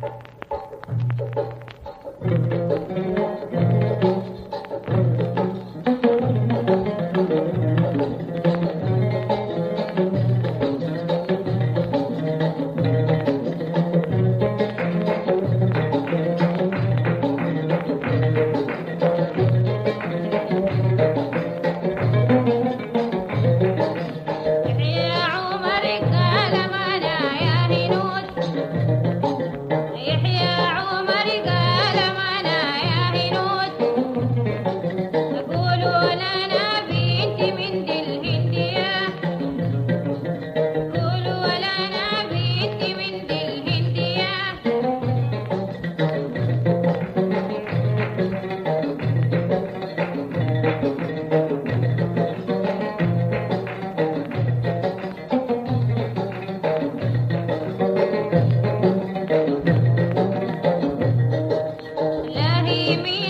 Thank you. me